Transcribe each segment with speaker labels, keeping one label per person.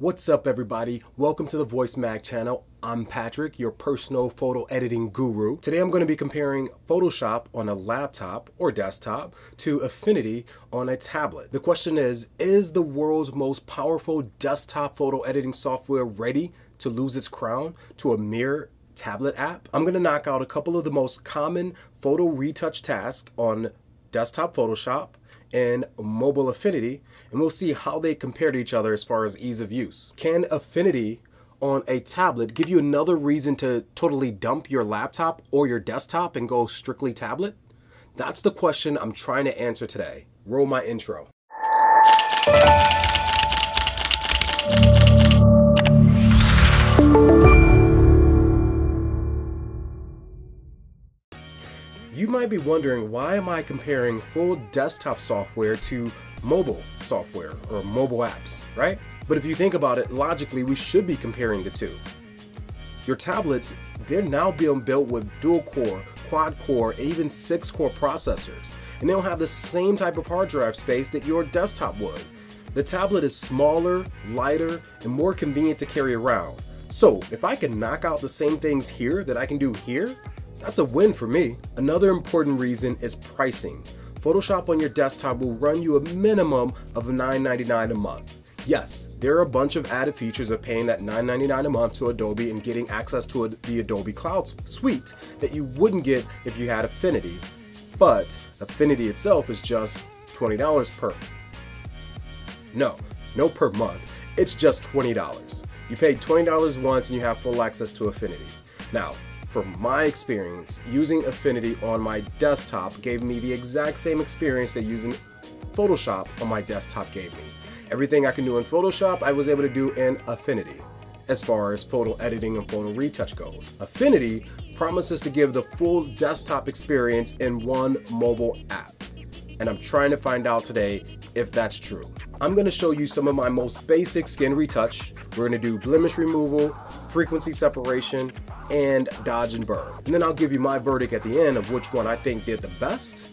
Speaker 1: What's up everybody? Welcome to the Voist Mag channel. I'm Patrick, your personal photo editing guru. Today I'm going to be comparing Photoshop on a laptop or desktop to Affinity on a tablet. The question is, is the world's most powerful desktop photo editing software ready to lose its crown to a mere tablet app? I'm going to knock out a couple of the most common photo retouch tasks on desktop Photoshop and mobile Affinity, and we'll see how they compare to each other as far as ease of use. Can Affinity on a tablet give you another reason to totally dump your laptop or your desktop and go strictly tablet? That's the question I'm trying to answer today. Roll my intro. You might be wondering why am I comparing full desktop software to mobile software or mobile apps, right? But if you think about it, logically we should be comparing the two. Your tablets, they're now being built with dual core, quad core, and even six core processors. And they don't have the same type of hard drive space that your desktop would. The tablet is smaller, lighter, and more convenient to carry around. So if I can knock out the same things here that I can do here, that's a win for me. Another important reason is pricing. Photoshop on your desktop will run you a minimum of $9.99 a month. Yes, there are a bunch of added features of paying that $9.99 a month to Adobe and getting access to the Adobe Cloud Suite that you wouldn't get if you had Affinity. But Affinity itself is just $20 per. No, no per month. It's just $20. You pay $20 once and you have full access to Affinity. Now, from my experience, using Affinity on my desktop gave me the exact same experience that using Photoshop on my desktop gave me. Everything I can do in Photoshop, I was able to do in Affinity, as far as photo editing and photo retouch goes. Affinity promises to give the full desktop experience in one mobile app. And I'm trying to find out today if that's true. I'm gonna show you some of my most basic skin retouch. We're gonna do blemish removal, frequency separation, and dodge and burn. And then I'll give you my verdict at the end of which one I think did the best,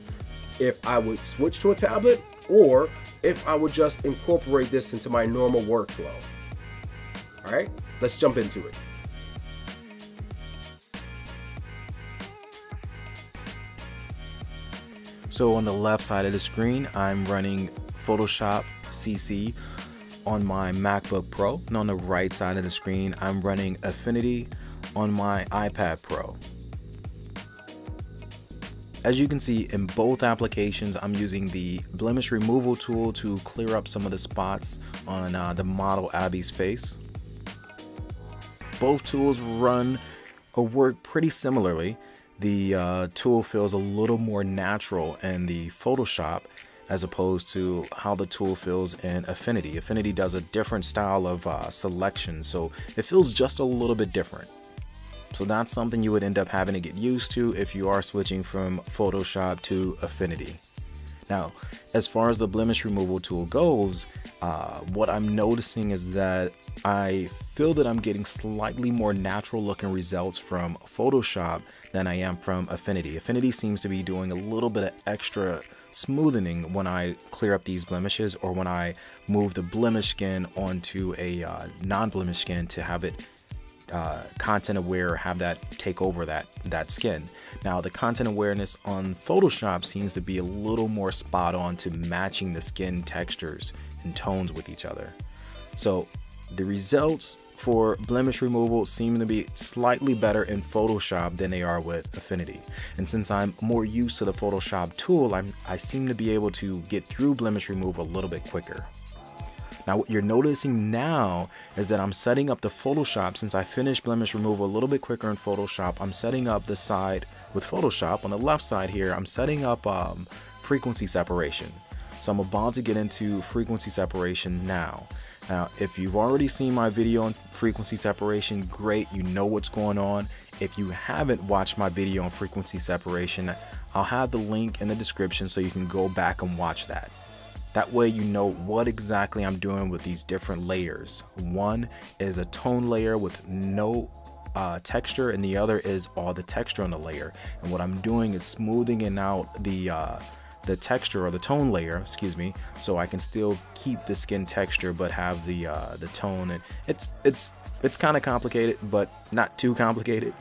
Speaker 1: if I would switch to a tablet, or if I would just incorporate this into my normal workflow. All right, let's jump into it.
Speaker 2: So on the left side of the screen, I'm running Photoshop CC on my MacBook Pro. And on the right side of the screen, I'm running Affinity on my iPad Pro. As you can see in both applications, I'm using the blemish removal tool to clear up some of the spots on uh, the model Abby's face. Both tools run or work pretty similarly. The uh, tool feels a little more natural in the Photoshop as opposed to how the tool feels in Affinity. Affinity does a different style of uh, selection, so it feels just a little bit different. So that's something you would end up having to get used to if you are switching from Photoshop to Affinity. Now, as far as the blemish removal tool goes, uh, what I'm noticing is that I feel that I'm getting slightly more natural looking results from Photoshop than I am from Affinity. Affinity seems to be doing a little bit of extra smoothing when I clear up these blemishes or when I move the blemish skin onto a uh, non-blemish skin to have it uh, content aware have that take over that that skin. Now the content awareness on Photoshop seems to be a little more spot on to matching the skin textures and tones with each other. So the results for blemish removal seem to be slightly better in Photoshop than they are with Affinity. And since I'm more used to the Photoshop tool, I'm, I seem to be able to get through blemish removal a little bit quicker. Now what you're noticing now is that I'm setting up the Photoshop since I finished blemish removal a little bit quicker in Photoshop. I'm setting up the side with Photoshop on the left side here. I'm setting up um, frequency separation. So I'm about to get into frequency separation now. Now, if you've already seen my video on frequency separation, great, you know what's going on. If you haven't watched my video on frequency separation, I'll have the link in the description so you can go back and watch that. That way you know what exactly I'm doing with these different layers. One is a tone layer with no uh, texture and the other is all the texture on the layer. And what I'm doing is smoothing in out the uh, the texture or the tone layer, excuse me, so I can still keep the skin texture but have the uh, the tone. And it's it's it's kind of complicated, but not too complicated.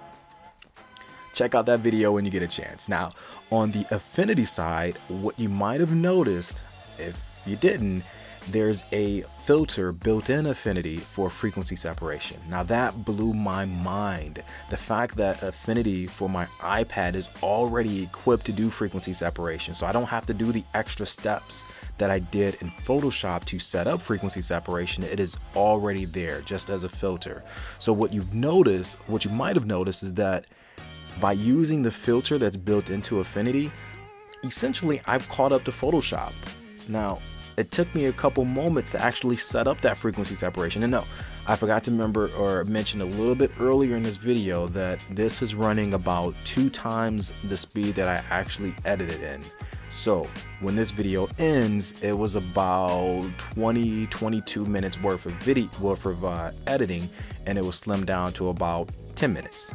Speaker 2: Check out that video when you get a chance. Now, on the affinity side, what you might have noticed, if you didn't, there's a filter built in Affinity for frequency separation. Now that blew my mind. The fact that Affinity for my iPad is already equipped to do frequency separation, so I don't have to do the extra steps that I did in Photoshop to set up frequency separation. It is already there just as a filter. So what you've noticed, what you might have noticed is that by using the filter that's built into Affinity, essentially I've caught up to Photoshop. Now, it took me a couple moments to actually set up that frequency separation. And no, I forgot to remember or mention a little bit earlier in this video that this is running about two times the speed that I actually edited in. So when this video ends, it was about 20, 22 minutes worth of video, worth of uh, editing, and it was slimmed down to about 10 minutes.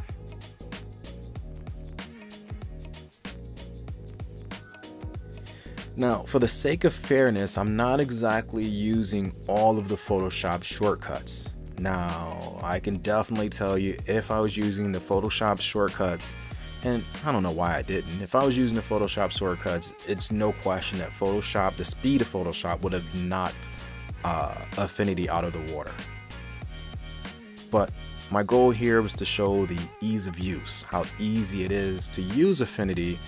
Speaker 2: Now, for the sake of fairness, I'm not exactly using all of the Photoshop shortcuts. Now, I can definitely tell you if I was using the Photoshop shortcuts, and I don't know why I didn't. If I was using the Photoshop shortcuts, it's no question that Photoshop, the speed of Photoshop would have knocked uh, Affinity out of the water. But my goal here was to show the ease of use, how easy it is to use Affinity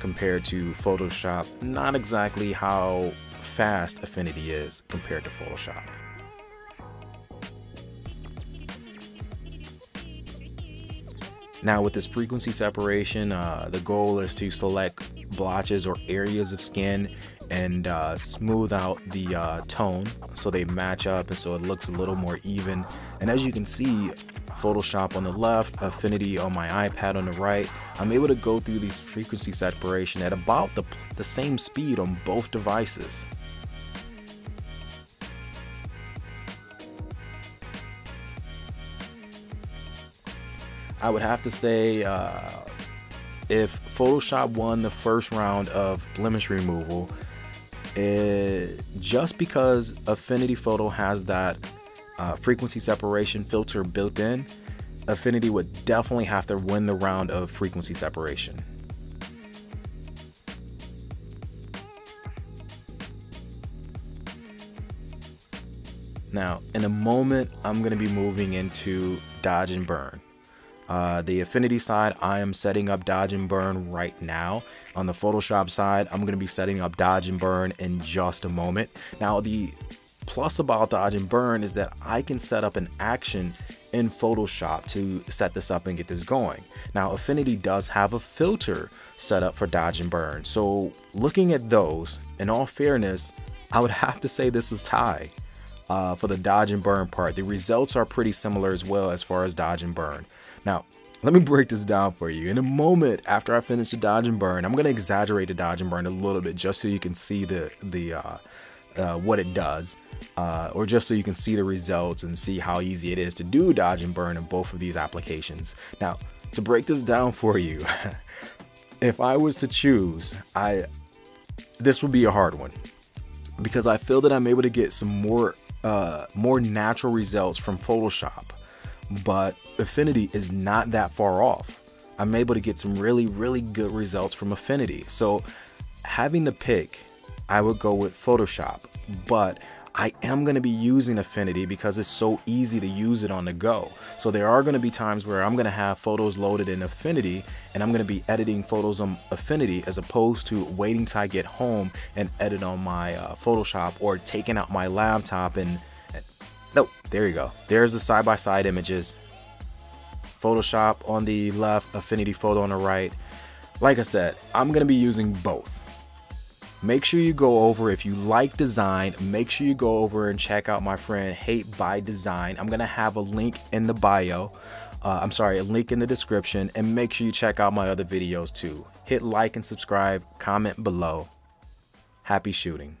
Speaker 2: compared to Photoshop, not exactly how fast Affinity is compared to Photoshop. Now with this frequency separation, uh, the goal is to select blotches or areas of skin and uh, smooth out the uh, tone so they match up and so it looks a little more even. And as you can see, Photoshop on the left, Affinity on my iPad on the right, I'm able to go through these frequency separation at about the, the same speed on both devices. I would have to say uh, if Photoshop won the first round of blemish removal, it, just because Affinity Photo has that uh, frequency separation filter built in, Affinity would definitely have to win the round of frequency separation. Now, in a moment, I'm going to be moving into dodge and burn. Uh, the Affinity side, I am setting up dodge and burn right now. On the Photoshop side, I'm going to be setting up dodge and burn in just a moment. Now, the plus about dodge and burn is that I can set up an action in Photoshop to set this up and get this going. Now Affinity does have a filter set up for dodge and burn. So looking at those, in all fairness, I would have to say this is tie uh, for the dodge and burn part. The results are pretty similar as well as far as dodge and burn. Now, let me break this down for you. In a moment after I finish the dodge and burn, I'm going to exaggerate the dodge and burn a little bit just so you can see the, the uh, uh, what it does, uh, or just so you can see the results and see how easy it is to do dodge and burn in both of these applications. Now, to break this down for you, if I was to choose, I this would be a hard one because I feel that I'm able to get some more uh, more natural results from Photoshop, but Affinity is not that far off. I'm able to get some really, really good results from Affinity. So having to pick I would go with Photoshop, but I am going to be using Affinity because it's so easy to use it on the go. So there are going to be times where I'm going to have photos loaded in Affinity and I'm going to be editing photos on Affinity as opposed to waiting till I get home and edit on my uh, Photoshop or taking out my laptop and, and no, there you go. There's the side-by-side -side images. Photoshop on the left, Affinity Photo on the right. Like I said, I'm going to be using both make sure you go over if you like design make sure you go over and check out my friend hate by design. I'm gonna have a link in the bio uh, i'm sorry a link in the description and make sure you check out my other videos too. Hit like and subscribe comment below. Happy shooting